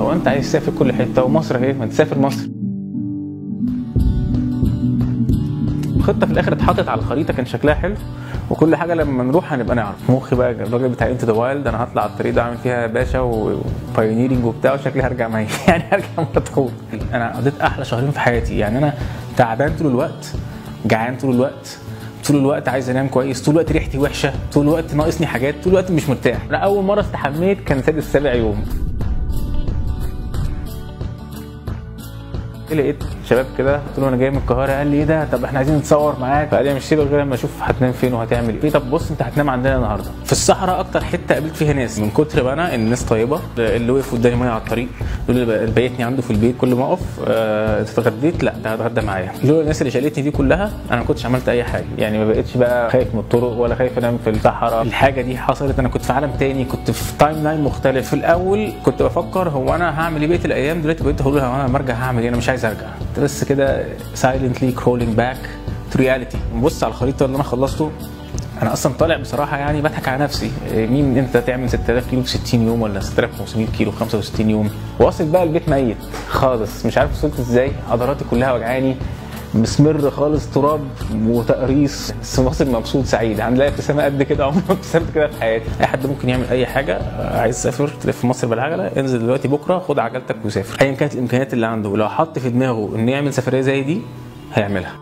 انت عايز تسافر كل حتة ومصر اهي ما تسافر مصر. الخطة في الآخر اتحطت على الخريطة كان شكلها حلو. وكل حاجة لما نروح هنبقى نعرف. مخي بقى الراجل بتاع Into the Wild أنا هطلع الطريق ده أعمل فيها باشا و pioneering وبتاع وشكلي هرجع ميت يعني هرجع مضغوط أنا قضيت أحلى شهرين في حياتي. يعني أنا تعبان طول الوقت جعان طول الوقت. طول الوقت عايز أنام كويس. طول الوقت ريحتي وحشة. طول الوقت ناقصني حاجات. طول الوقت مش مرتاح. أنا أول مرة استحميت كان سادس سابع يوم. لقيت شباب كده قلت له أنا جاي من القاهرة. قال لي إيه ده؟ طب إحنا عايزين نتصور معاك. فقال لي مش سيبك غير لما أشوف هتنام فين وهتعمل إيه. طب بص أنت هتنام عندنا النهارده. في الصحراء أكتر حتة قابلت فيها ناس. من كتر ما أنا الناس طيبة اللي وقف قدامي مية على الطريق اللي بيتني عنده في البيت كل ما أقف آه اتغديت؟ لا ده هتغدى معايا. دول الناس اللي شالتني دي كلها أنا ما كنتش عملت أي حاجة. يعني ما بقتش بقى خايف من الطرق ولا خايف أنام في الصحراء. الحاجة دي حصلت أنا كنت في عالم تاني كنت في timeline مختلف. في الأول كنت بفكر هو أنا هعمل إيه بقية الأيام؟ دلوقتي بقيت أقول هو أنا لما ارجع هعمل إيه؟ أنا مش عايز ارجع بس كده silently crawling back to reality. بص على الخريطة اللي أنا خلصته. أنا أصلا طالع بصراحة يعني بضحك على نفسي. مين أنت تعمل 6000 كيلو في 60 يوم ولا 6500 كيلو في 65 يوم؟ واصل بقى البيت ميت خالص. مش عارف وصلت إزاي. عضلاتي كلها وجعاني. مسمر خالص تراب وتقريص. بس واصل مبسوط سعيد. عندي ابتسامة قد كده عمري ما ابتسمت كده في حياتي. أي حد ممكن يعمل أي حاجة عايز تسافر تلف مصر بالعجلة انزل دلوقتي بكرة خد عجلتك وسافر. ايا كانت الإمكانيات اللي عنده لو حط في دماغه إنه يعمل سفرية زي دي هيعملها.